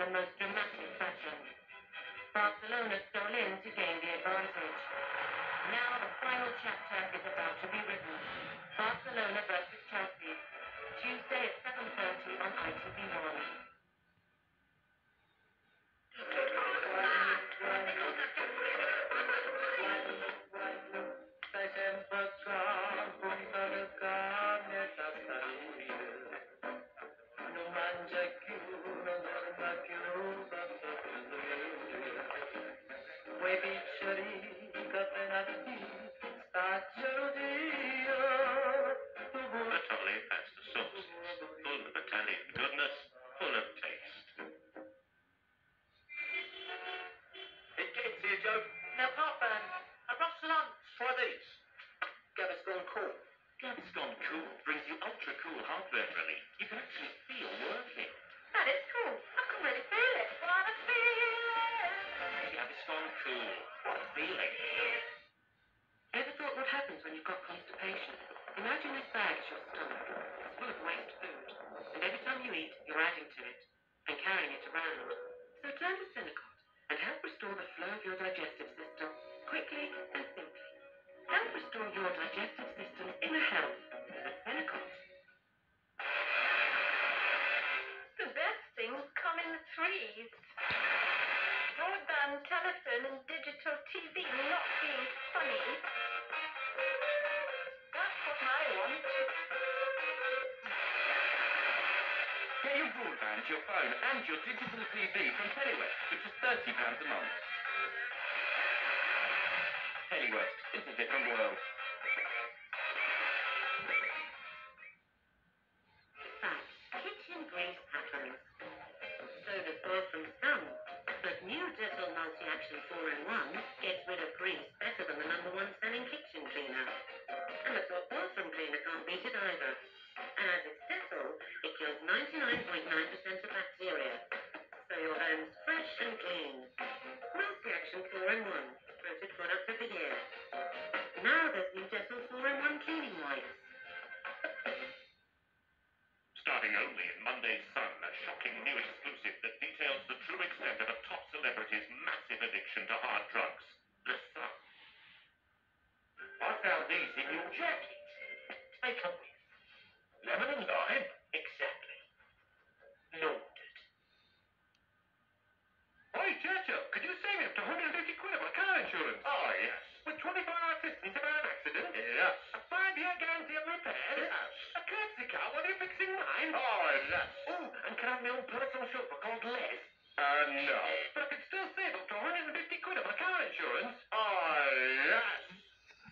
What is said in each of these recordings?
in the most dramatic fashion. Barcelona stole in to gain the advantage. Now the final chapter is about to be written. Barcelona versus Bertolli, digestive system quickly and simply. Help restore your digestive system's inner health with Senokot. The best things come in threes. Broadband, telephone, and digital TV not being funny. That's what I want. Get your broadband, your phone, and your digital TV from Pennywest for just £30 a month. It's a different kitchen grease happens. So does. But new Multi-Action 4-in-1 gets rid of grease better than the number one selling kitchen cleaner. And the top cleaner can't beat it either. And as it's it kills 99.9% of bacteria. So your fresh and clean. Multi-Action 4-in-1, voted product of the year. Monday's Sun, a shocking new exclusive that details the true extent of a top celebrity's massive addiction to hard drugs. The Sun. I found these in your jacket. Take them and can I have my own personal chauffeur called Les? Uh, no. But I could still save up to 150 quid on my car insurance? Oh, yes.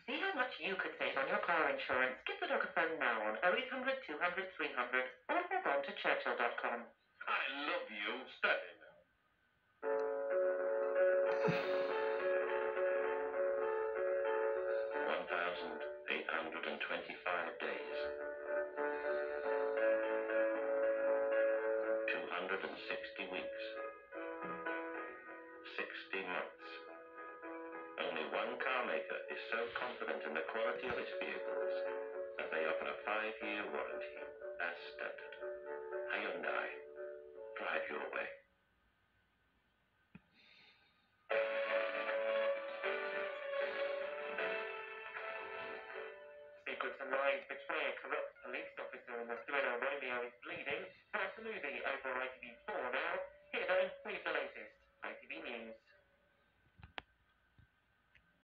See how much you could save on your car insurance. Give the dog a phone now on 0800 200 300 or log on to churchill.com. I love you. Steady 160 weeks, 60 months. Only one car maker is so confident in the quality of its vehicles that they offer a five-year warranty as standard. Hyundai, drive your way. Secrets are lying to betray a corrupt police officer in the